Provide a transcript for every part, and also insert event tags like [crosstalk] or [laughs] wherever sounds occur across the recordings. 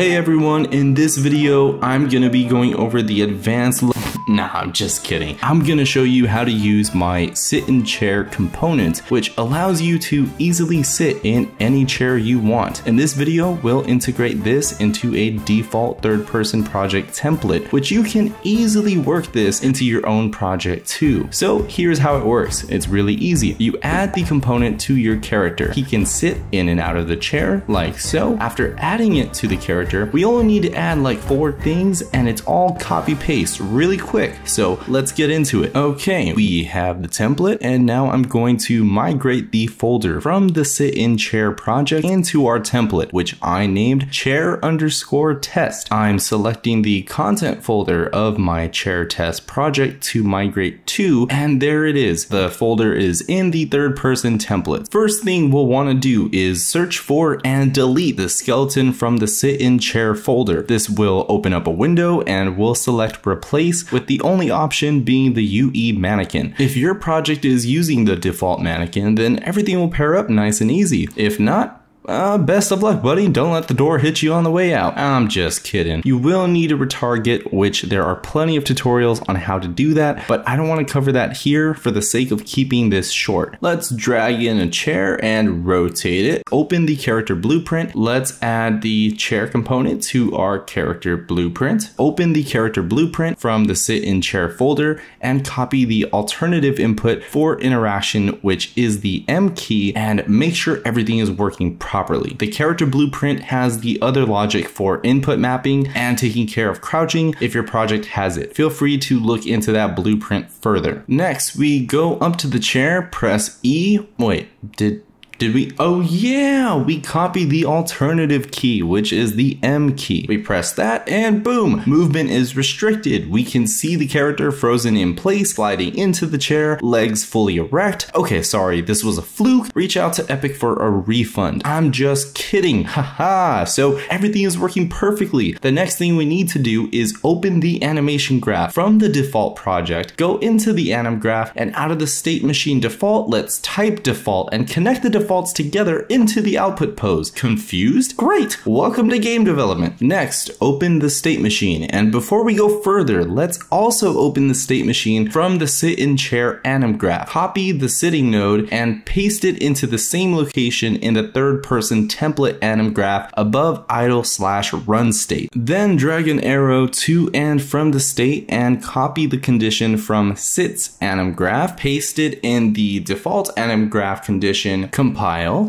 Hey everyone, in this video, I'm gonna be going over the advanced Nah, I'm just kidding. I'm gonna show you how to use my sit in chair component, which allows you to easily sit in any chair you want. In this video, we'll integrate this into a default third person project template, which you can easily work this into your own project too. So here's how it works. It's really easy. You add the component to your character. He can sit in and out of the chair like so. After adding it to the character, we only need to add like four things and it's all copy paste really quick quick. So let's get into it. Okay, we have the template and now I'm going to migrate the folder from the sit in chair project into our template, which I named chair underscore test. I'm selecting the content folder of my chair test project to migrate to, and there it is. The folder is in the third person template. First thing we'll want to do is search for and delete the skeleton from the sit in chair folder. This will open up a window and we'll select replace with the only option being the UE mannequin. If your project is using the default mannequin, then everything will pair up nice and easy. If not, uh, best of luck, buddy. Don't let the door hit you on the way out. I'm just kidding. You will need a retarget, which there are plenty of tutorials on how to do that, but I don't want to cover that here for the sake of keeping this short. Let's drag in a chair and rotate it. Open the character blueprint. Let's add the chair component to our character blueprint. Open the character blueprint from the sit in chair folder and copy the alternative input for interaction, which is the M key, and make sure everything is working properly properly. The character blueprint has the other logic for input mapping and taking care of crouching if your project has it. Feel free to look into that blueprint further. Next, we go up to the chair, press E. Wait, did did we? Oh yeah, we copy the alternative key, which is the M key. We press that and boom, movement is restricted. We can see the character frozen in place, sliding into the chair, legs fully erect. Okay, sorry, this was a fluke. Reach out to Epic for a refund. I'm just kidding, [laughs] haha. so everything is working perfectly. The next thing we need to do is open the animation graph from the default project, go into the anim graph, and out of the state machine default, let's type default and connect the default defaults together into the output pose. Confused? Great! Welcome to game development. Next, open the state machine. And before we go further, let's also open the state machine from the sit in chair anim graph. Copy the sitting node and paste it into the same location in the third person template anim graph above idle slash run state. Then drag an arrow to and from the state and copy the condition from sits anim graph, paste it in the default anim graph condition, compile compile.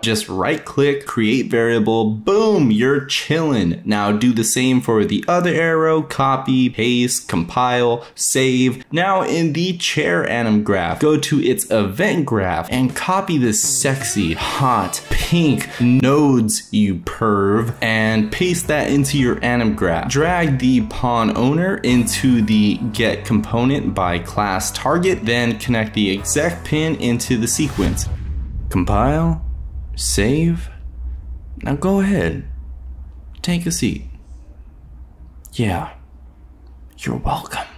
Just right click, create variable, boom, you're chilling. Now do the same for the other arrow, copy, paste, compile, save. Now in the chair anim graph, go to its event graph and copy this sexy, hot, pink nodes, you perv, and paste that into your anim graph. Drag the pawn owner into the get component by class target, then connect the exec pin into the sequence. Compile, save. Now go ahead, take a seat. Yeah, you're welcome.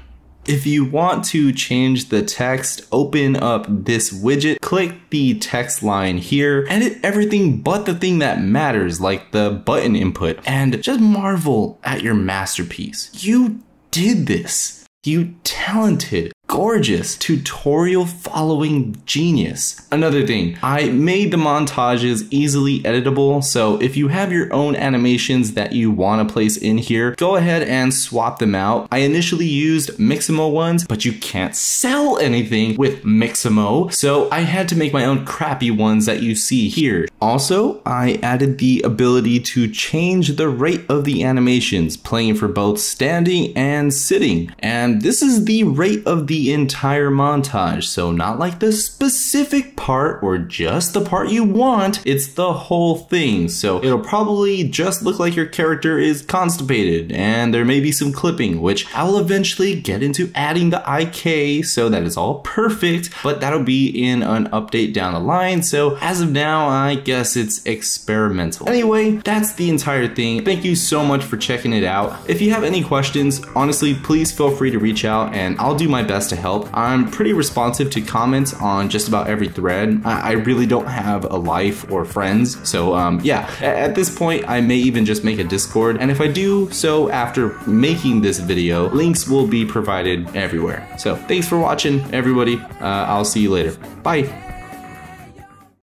If you want to change the text, open up this widget, click the text line here, edit everything but the thing that matters, like the button input, and just marvel at your masterpiece. You did this. You talented, gorgeous tutorial following genius. Another thing, I made the montages easily editable, so if you have your own animations that you want to place in here, go ahead and swap them out. I initially used Mixamo ones, but you can't sell anything with Mixamo, so I had to make my own crappy ones that you see here. Also, I added the ability to change the rate of the animations, playing for both standing and sitting, and this is the rate of the entire montage. So not like the specific part or just the part you want, it's the whole thing. So it'll probably just look like your character is constipated and there may be some clipping, which I will eventually get into adding the IK so that it's all perfect, but that'll be in an update down the line. So as of now, I guess it's experimental. Anyway, that's the entire thing. Thank you so much for checking it out. If you have any questions, honestly, please feel free to reach out and I'll do my best to help. I'm pretty responsive to comments on just about every thread. I, I really don't have a life or friends, so um, yeah, at this point, I may even just make a Discord, and if I do so after making this video, links will be provided everywhere. So thanks for watching, everybody. Uh, I'll see you later. Bye.